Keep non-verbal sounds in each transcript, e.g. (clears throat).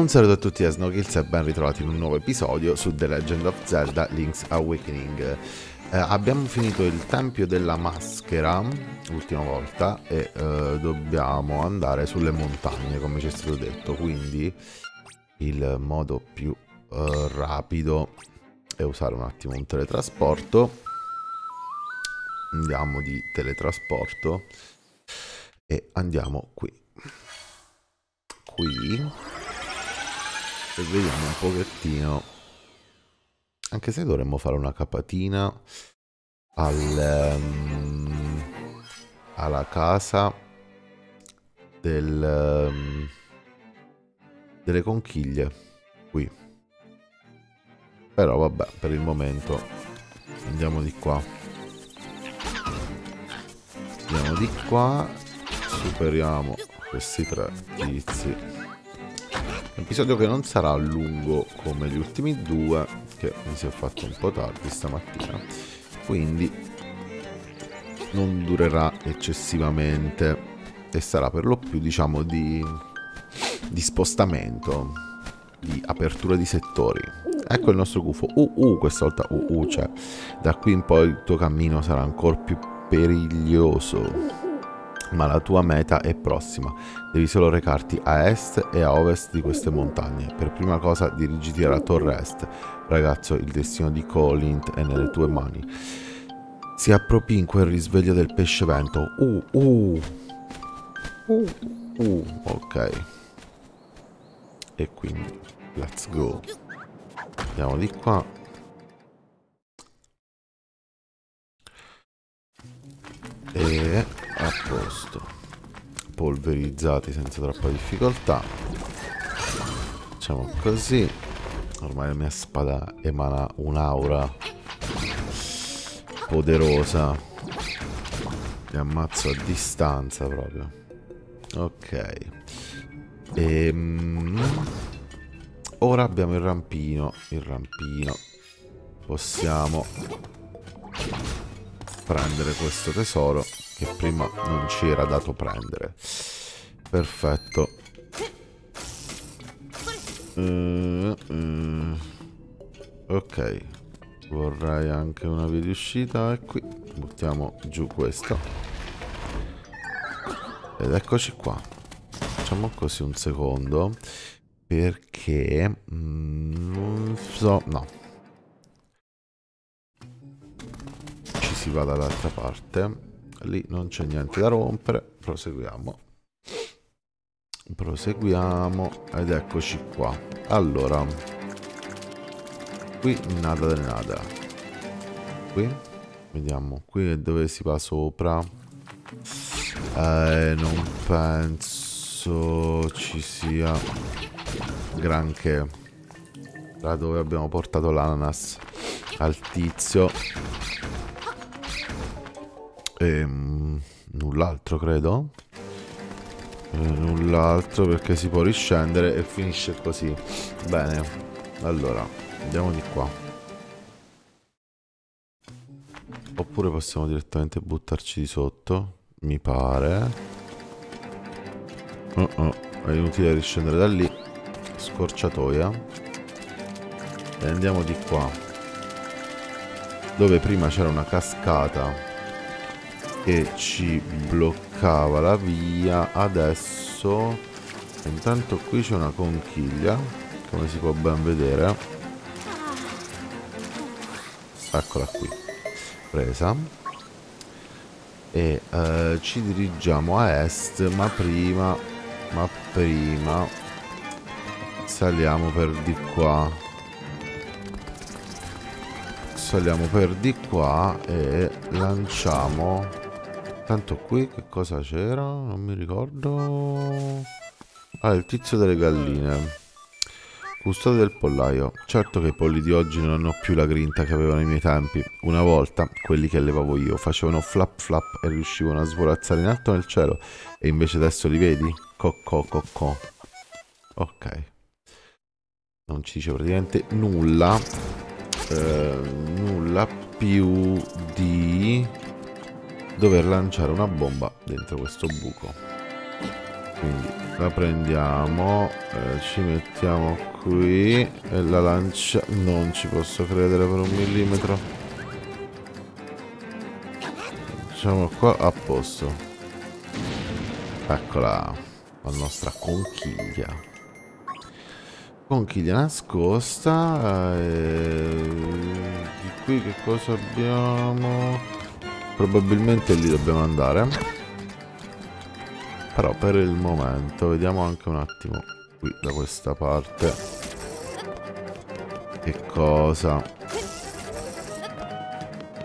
Un saluto a tutti da Snowkills e ben ritrovati in un nuovo episodio su The Legend of Zelda Link's Awakening. Eh, abbiamo finito il Tempio della Maschera l'ultima volta e eh, dobbiamo andare sulle montagne come ci è stato detto, quindi il modo più eh, rapido è usare un attimo un teletrasporto. Andiamo di teletrasporto e andiamo qui. Qui e vediamo un pochettino. Anche se dovremmo fare una capatina al, um, alla casa del, um, delle conchiglie qui. Però vabbè per il momento andiamo di qua. Andiamo di qua superiamo questi tre tizi Episodio che non sarà lungo come gli ultimi due, che mi si è fatto un po' tardi stamattina, quindi non durerà eccessivamente e sarà per lo più diciamo di, di spostamento, di apertura di settori. Ecco il nostro gufo. Uh, uh, questa volta uh, uh, cioè da qui in poi il tuo cammino sarà ancora più periglioso ma la tua meta è prossima. Devi solo recarti a est e a ovest di queste montagne. Per prima cosa dirigiti alla torre est. Ragazzo, il destino di Colint è nelle tue mani. Si appropi in quel risveglio del pesce vento. Uh, uh. Uh, uh. Ok. E quindi, let's go. Andiamo di qua. E a posto. Polverizzati senza troppa difficoltà. Facciamo così. Ormai la mia spada emana un'aura poderosa. Li ammazzo a distanza proprio. Ok. Ehm, ora abbiamo il rampino. Il rampino. Possiamo prendere questo tesoro che prima non ci era dato prendere. Perfetto. Uh, uh. Ok. Vorrei anche una via di uscita. E qui buttiamo giù questo. Ed eccoci qua. Facciamo così un secondo. Perché... Mm, so... No. Si va dall'altra parte. Lì non c'è niente da rompere. Proseguiamo. Proseguiamo ed eccoci qua. Allora qui nada del nada. Qui vediamo qui è dove si va sopra. Eh, non penso ci sia granché. Da dove abbiamo portato l'ananas al tizio ehm, null'altro credo. E null'altro perché si può riscendere e finisce così. Bene. Allora, andiamo di qua. Oppure possiamo direttamente buttarci di sotto. Mi pare. Uh -uh. È inutile riscendere da lì. Scorciatoia. E andiamo di qua. Dove prima c'era una cascata che ci bloccava la via adesso intanto qui c'è una conchiglia come si può ben vedere. Eccola qui presa. E eh, ci dirigiamo a est ma prima ma prima saliamo per di qua. Saliamo per di qua e lanciamo Tanto qui che cosa c'era? Non mi ricordo. Ah, il tizio delle galline. Custode del pollaio. Certo che i polli di oggi non hanno più la grinta che avevano ai miei tempi. Una volta, quelli che allevavo io, facevano flap flap e riuscivano a svolazzare in alto nel cielo. E invece adesso li vedi? Coccò coccò. Ok. Non ci dice praticamente nulla. Eh, nulla più di dover lanciare una bomba dentro questo buco. quindi la prendiamo eh, ci mettiamo qui e la lancia non ci posso credere per un millimetro. Facciamo qua a posto. Eccola la nostra conchiglia. Conchiglia nascosta e... di qui che cosa abbiamo probabilmente lì dobbiamo andare. Però per il momento vediamo anche un attimo qui da questa parte che cosa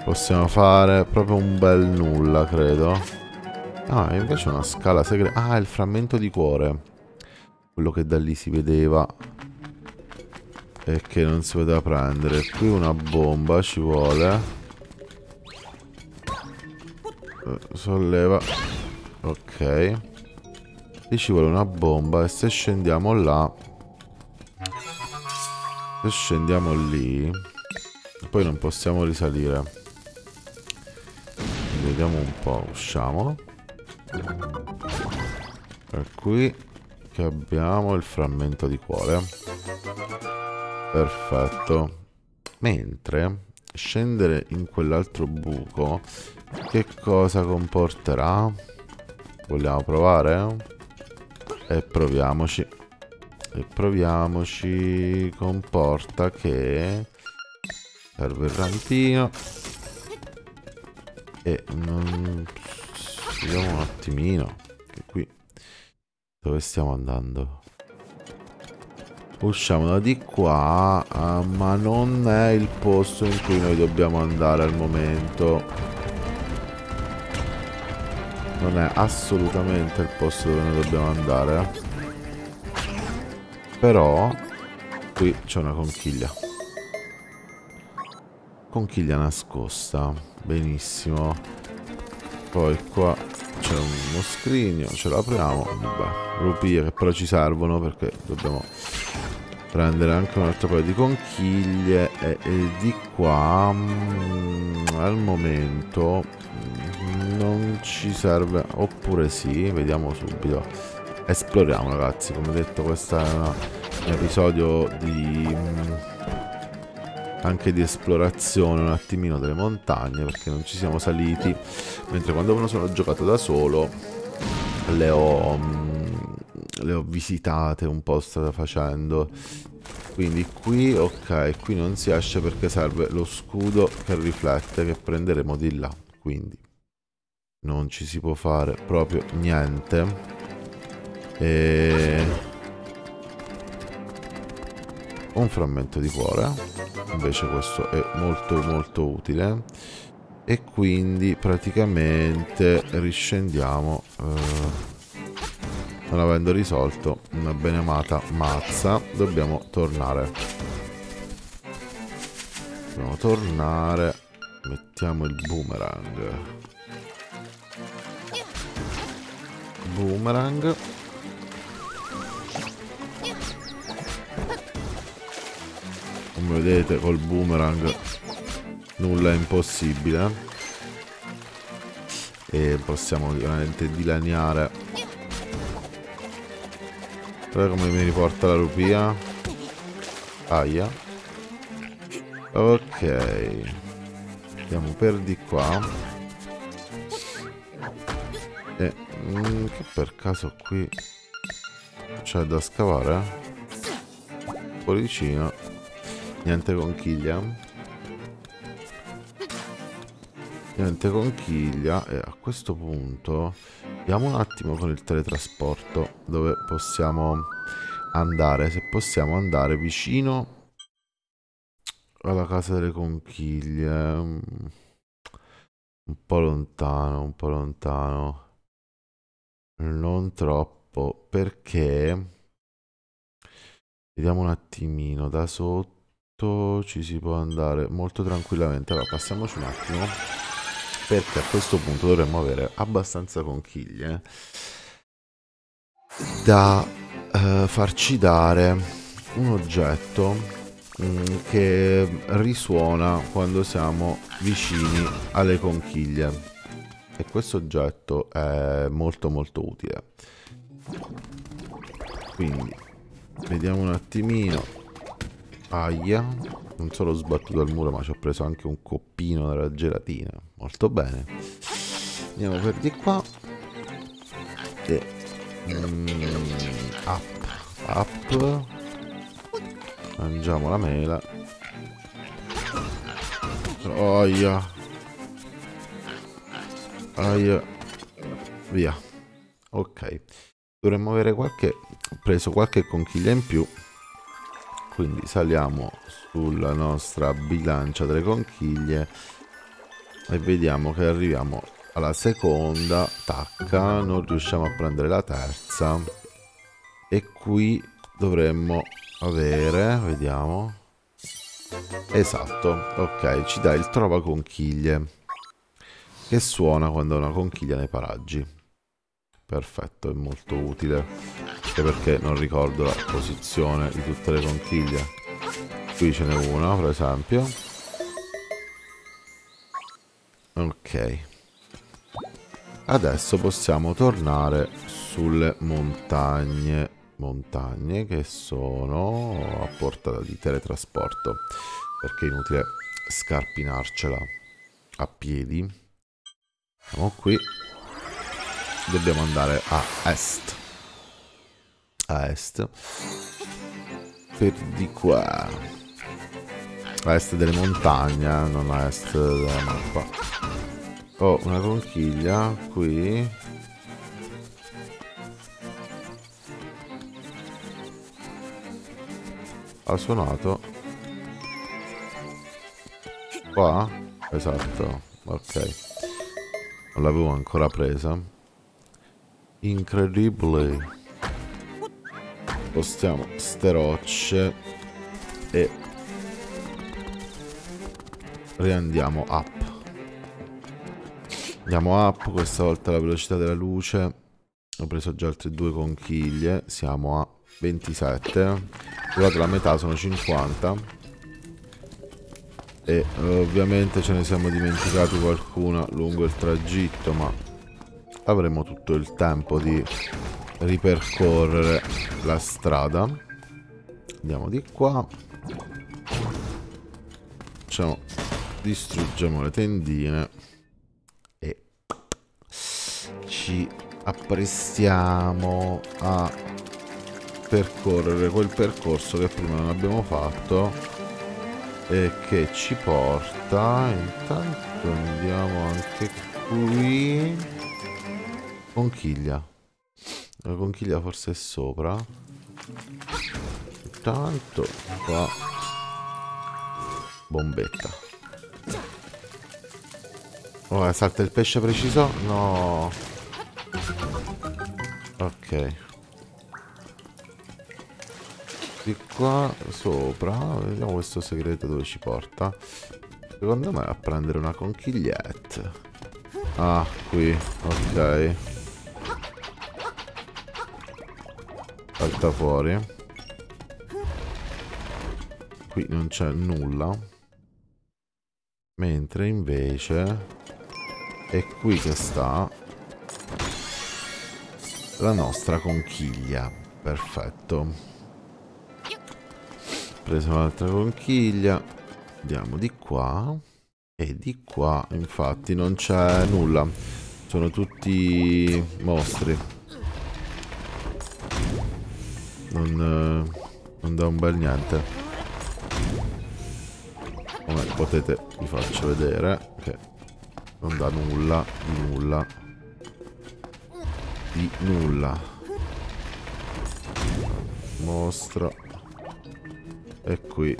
possiamo fare. Proprio un bel nulla credo. Ah invece una scala segreta. Ah il frammento di cuore. Quello che da lì si vedeva e che non si poteva prendere. Qui una bomba ci vuole solleva ok Lì ci vuole una bomba e se scendiamo là... Se scendiamo lì... Poi non possiamo risalire. Vediamo un po', usciamo. E qui che abbiamo il frammento di cuore. Perfetto. Mentre scendere in quell'altro buco che cosa comporterà? Vogliamo provare? E proviamoci. E proviamoci. Comporta che... Serve il rampino. E non... Vediamo un attimino. Che qui... Dove stiamo andando? Usciamo da di qua, uh, ma non è il posto in cui noi dobbiamo andare al momento non è assolutamente il posto dove noi dobbiamo andare. Però qui c'è una conchiglia. Conchiglia nascosta. Benissimo. Poi qua c'è uno scrigno ce l'apriamo. Vabbè rupie che però ci servono perché dobbiamo prendere anche un altro paio di conchiglie. E, e di qua mm, al momento non ci serve oppure sì vediamo subito. Esploriamo ragazzi come detto questo è una, un episodio di mm, anche di esplorazione un attimino delle montagne perché non ci siamo saliti mentre quando me lo sono giocato da solo le ho, mm, le ho visitate un po' strada facendo. Quindi qui ok qui non si esce perché serve lo scudo che riflette che prenderemo di là quindi non ci si può fare proprio niente. E un frammento di cuore. Invece questo è molto molto utile. E quindi praticamente riscendiamo eh, non avendo risolto una beneamata mazza dobbiamo tornare. Dobbiamo tornare. Mettiamo il boomerang boomerang. Come vedete col boomerang nulla è impossibile. E possiamo veramente dilaniare. Guarda come mi riporta la rupia. Aia. Ok. Andiamo per di qua Mm, che per caso qui c'è da scavare? Vicino. Niente conchiglia. Niente conchiglia. E a questo punto vediamo un attimo con il teletrasporto dove possiamo andare. Se possiamo andare vicino alla casa delle conchiglie. Un po' lontano, un po' lontano. Non troppo, perché... Vediamo un attimino, da sotto ci si può andare molto tranquillamente. Allora, passiamoci un attimo, perché a questo punto dovremmo avere abbastanza conchiglie da eh, farci dare un oggetto mm, che risuona quando siamo vicini alle conchiglie e questo oggetto è molto molto utile Quindi, vediamo un attimino. Aia. Non solo ho sbattuto al muro, ma ci ho preso anche un coppino della gelatina. Molto bene. Andiamo per di qua. E... Mm, up. Up. Mangiamo la mela. Aia. Aia. Via. Ok. Dovremmo avere qualche... preso qualche conchiglia in più. Quindi saliamo sulla nostra bilancia delle conchiglie e vediamo che arriviamo alla seconda tacca non riusciamo a prendere la terza e qui dovremmo avere vediamo esatto ok ci dà il trova conchiglie che suona quando una conchiglia nei paraggi. Perfetto è molto utile. Anche perché non ricordo la posizione di tutte le conchiglie. Qui ce n'è una per esempio. Ok. Adesso possiamo tornare sulle montagne. Montagne che sono a portata di teletrasporto perché è inutile scarpinarcela a piedi siamo qui. Dobbiamo andare a est. A est. Per di qua. A est delle montagne non a est della mappa. Oh una conchiglia qui. Ha suonato. Qua? Esatto ok non l'avevo ancora presa. Incredibile. Spostiamo ste rocce e riandiamo up. Andiamo up questa volta la velocità della luce. Ho preso già altre due conchiglie. Siamo a 27 arrivato la metà sono 50 e ovviamente ce ne siamo dimenticati qualcuna lungo il tragitto ma avremo tutto il tempo di ripercorrere la strada. Andiamo di qua. Facciamo distruggiamo le tendine e ci apprestiamo a percorrere quel percorso che prima non abbiamo fatto e che ci porta. Intanto andiamo anche qui. Conchiglia. La conchiglia forse è sopra. Intanto qua. Bombetta. Oh salta il pesce preciso? No. Ok di qua sopra vediamo questo segreto dove ci porta. Secondo me a prendere una conchiglietta. Ah qui ok. Salta fuori. Qui non c'è nulla. Mentre invece è qui che sta la nostra conchiglia. Perfetto preso un'altra conchiglia. Andiamo di qua. E di qua infatti non c'è nulla. Sono tutti mostri. Non, non dà un bel niente. Come potete vi faccio vedere che non dà nulla di nulla. Di nulla. Mostro e qui.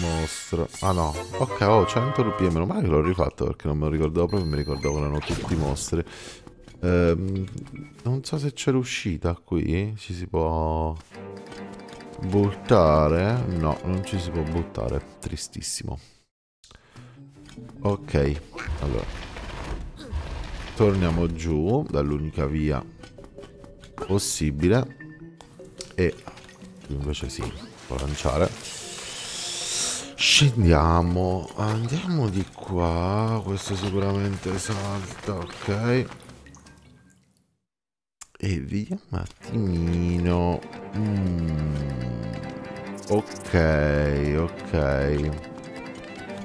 Mostro. Ah no. Ok, ho oh, 100 rupie. Meno male che l'ho rifatto perché non me lo ricordavo proprio. Mi ricordavo che erano tutti mostri. Ehm, non so se c'è l'uscita qui. Ci si può buttare. No, non ci si può buttare. Tristissimo. Ok. Allora. Torniamo giù dall'unica via possibile e invece sì, può lanciare. Scendiamo, andiamo di qua, questo sicuramente salta, ok. E vediamo un attimino. Mm. Ok, ok.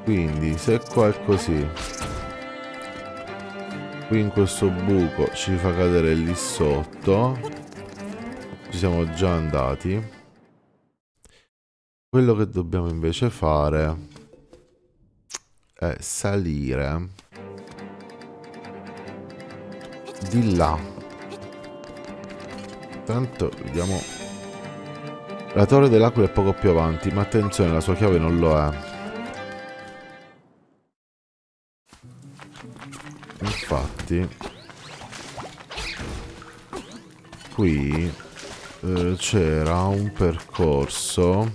Quindi se qua è così. Qui in questo buco ci fa cadere lì sotto. Ci siamo già andati. Quello che dobbiamo invece fare è salire di là. Tanto vediamo. La torre dell'aquila è poco più avanti, ma attenzione, la sua chiave non lo è. Infatti, qui eh, c'era un percorso.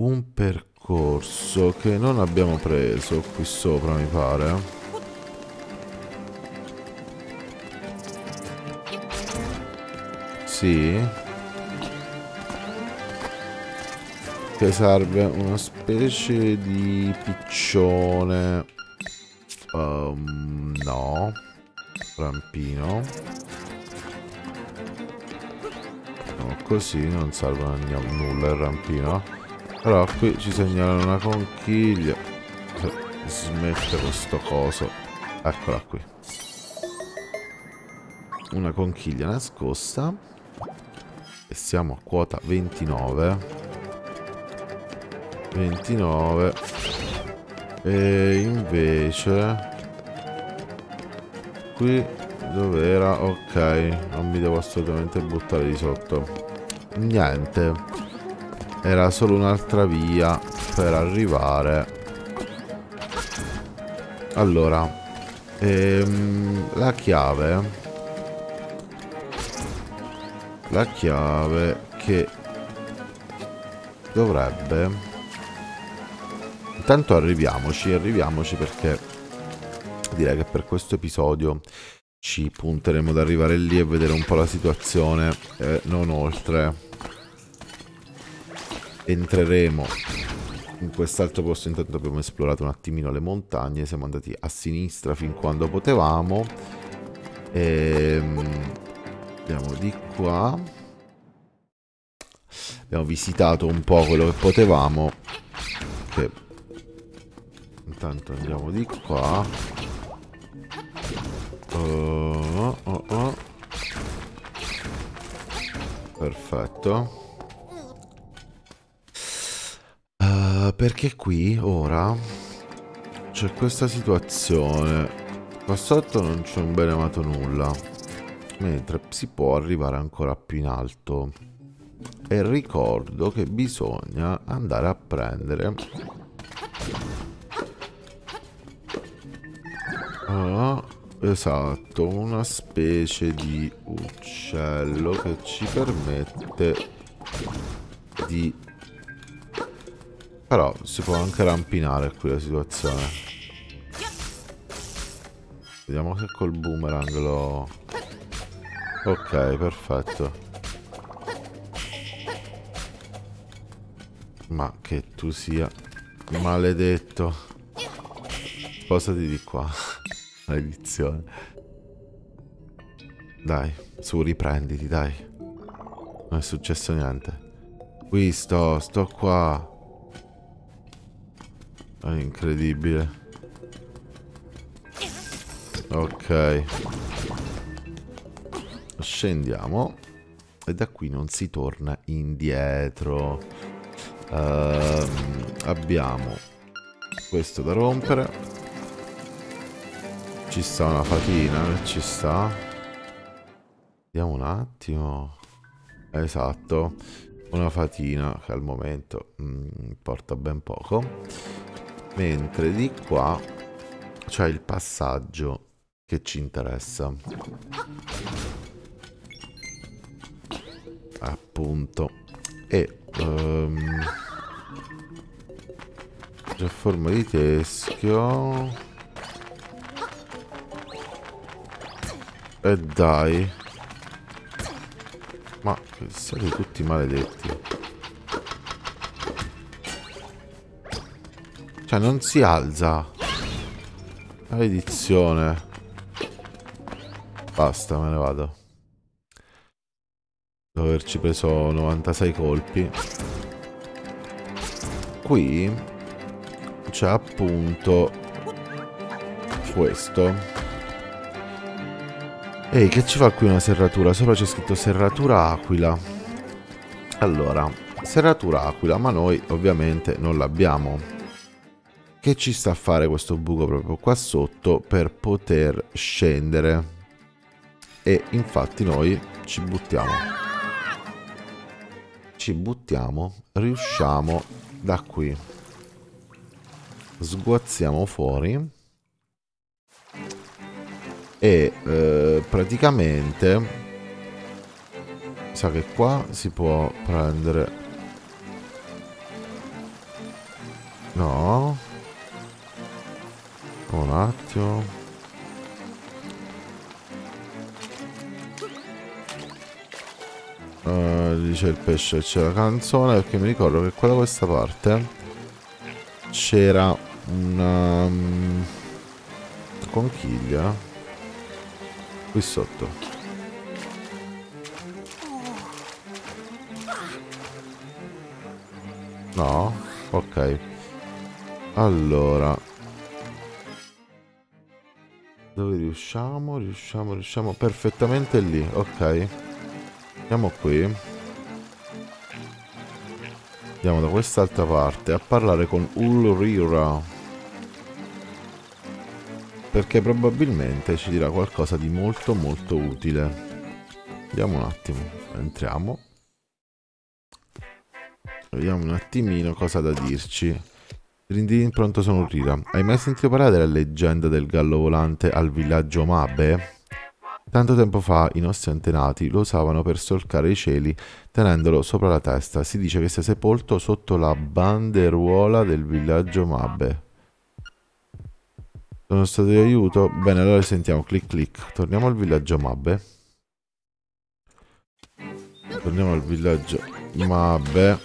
Un percorso che non abbiamo preso qui sopra, mi pare. Sì. Che serve una specie di piccione. Um, no. Rampino. Così non serve a nulla il rampino. Però qui ci segnalano una conchiglia. Smette questo coso. Eccola qui. Una conchiglia nascosta e siamo a quota 29 29 e invece qui dove era ok non mi devo assolutamente buttare di sotto. Niente. Era solo un'altra via per arrivare. Allora ehm, la chiave. La chiave che dovrebbe intanto arriviamoci arriviamoci perché direi che per questo episodio ci punteremo ad arrivare lì e vedere un po' la situazione eh, non oltre entreremo in quest'altro posto intanto abbiamo esplorato un attimino le montagne siamo andati a sinistra fin quando potevamo ehm, Andiamo di qua. Abbiamo visitato un po' quello che potevamo. Che... Intanto andiamo di qua. Oh, oh, oh. Perfetto. Uh, perché qui ora c'è questa situazione. Qua sotto non c'è un bene amato nulla mentre si può arrivare ancora più in alto. E ricordo che bisogna andare a prendere ah, esatto, una specie di uccello che ci permette di però si può anche rampinare qui la situazione. Vediamo se col boomerang lo Ok, perfetto. Ma che tu sia maledetto. Posati di qua. Maledizione. Dai, su, riprenditi, dai. Non è successo niente. Qui sto, sto qua. È incredibile. Ok scendiamo e da qui non si torna indietro uh, abbiamo questo da rompere ci sta una fatina ci sta. Vediamo un attimo. Esatto una fatina che al momento mm, porta ben poco. Mentre di qua c'è il passaggio che ci interessa. Appunto. E um, già forma di teschio e dai ma siete tutti maledetti cioè non si alza maledizione Basta, me ne vado. Devo averci preso 96 colpi. Qui c'è appunto questo. Ehi, che ci fa qui una serratura? Sopra c'è scritto serratura aquila. Allora, serratura aquila, ma noi ovviamente non l'abbiamo. Che ci sta a fare questo buco proprio qua sotto per poter scendere? E infatti noi ci buttiamo. Ci buttiamo, riusciamo da qui. Sguazziamo fuori. E eh, praticamente sa che qua si può prendere. No. Un attimo. Uh, dice il pesce c'è la canzone perché mi ricordo che qua da questa parte c'era una um, conchiglia qui sotto No? Ok. Allora. Dove riusciamo? Riusciamo, riusciamo perfettamente lì. Ok. Andiamo qui. Andiamo da quest'altra parte a parlare con Ulrira. Perché probabilmente ci dirà qualcosa di molto molto utile. Vediamo un attimo. Entriamo. Vediamo un attimino cosa da dirci. Rindin pronto sono Rira. Hai mai sentito parlare della leggenda del gallo volante al villaggio Mabe? Tanto tempo fa i nostri antenati lo usavano per solcare i cieli tenendolo sopra la testa. Si dice che sia sepolto sotto la banderuola del villaggio Mabe. Sono stato di aiuto? Bene, allora sentiamo. Clic clic. Torniamo al villaggio Mabe. Torniamo al villaggio Mabe.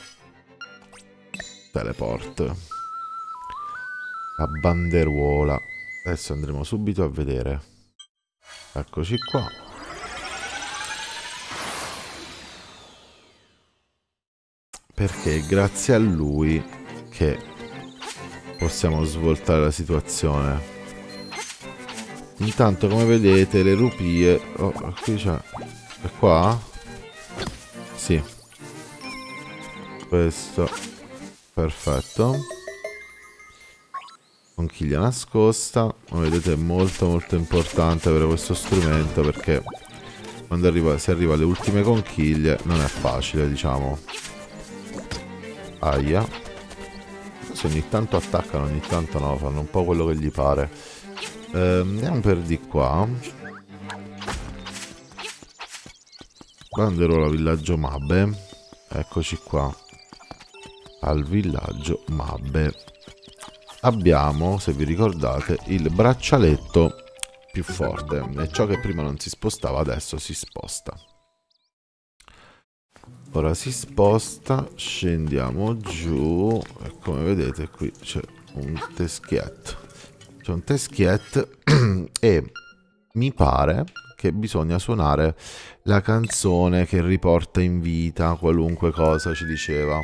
Teleport. La banderuola. Adesso andremo subito a vedere. Eccoci qua. Perché è grazie a lui che possiamo svoltare la situazione. Intanto come vedete le rupie... Oh, qui c'è... È qua? Sì. Questo Perfetto. Conchiglia nascosta. Come vedete è molto molto importante avere questo strumento perché quando arriva, si arriva alle ultime conchiglie non è facile, diciamo. Aia. Se ogni tanto attaccano, ogni tanto no, fanno un po' quello che gli pare. Eh, andiamo per di qua. Banderola villaggio Mabe. Eccoci qua al villaggio Mabbe. Abbiamo, se vi ricordate, il braccialetto più forte e ciò che prima non si spostava adesso si sposta. Ora si sposta, scendiamo giù e come vedete qui c'è un teschietto. C'è un teschietto (clears throat) e mi pare che bisogna suonare la canzone che riporta in vita qualunque cosa ci diceva.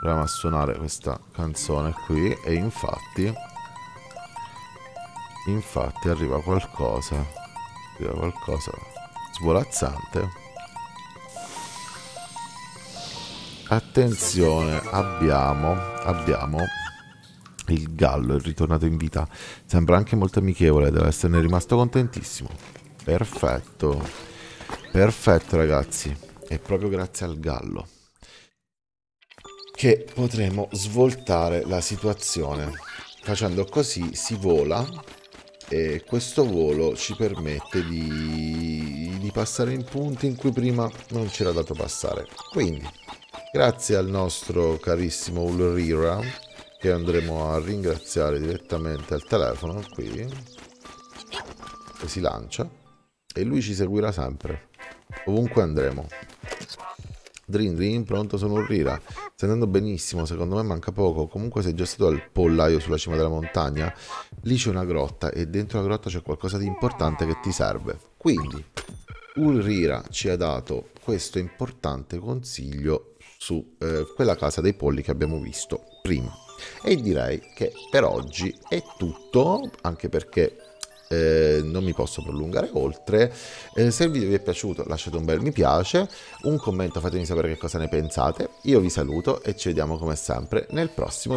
Proviamo a suonare questa canzone qui e infatti infatti arriva qualcosa arriva qualcosa svolazzante. Attenzione abbiamo abbiamo il gallo è ritornato in vita sembra anche molto amichevole deve esserne rimasto contentissimo perfetto perfetto ragazzi è proprio grazie al gallo che potremo svoltare la situazione. Facendo così si vola e questo volo ci permette di, di passare in punti in cui prima non c'era dato passare. Quindi, grazie al nostro carissimo Ulrira, che andremo a ringraziare direttamente al telefono, qui, che si lancia, e lui ci seguirà sempre, ovunque andremo. Drin Drin, pronto sono Ulrira. Sta andando benissimo, secondo me manca poco. Comunque sei già stato al pollaio sulla cima della montagna. Lì c'è una grotta e dentro la grotta c'è qualcosa di importante che ti serve. Quindi Ulrira ci ha dato questo importante consiglio su eh, quella casa dei polli che abbiamo visto prima. E direi che per oggi è tutto, anche perché eh, non mi posso prolungare oltre. Eh, se il video vi è piaciuto lasciate un bel mi piace, un commento, fatemi sapere che cosa ne pensate. Io vi saluto e ci vediamo come sempre nel prossimo video.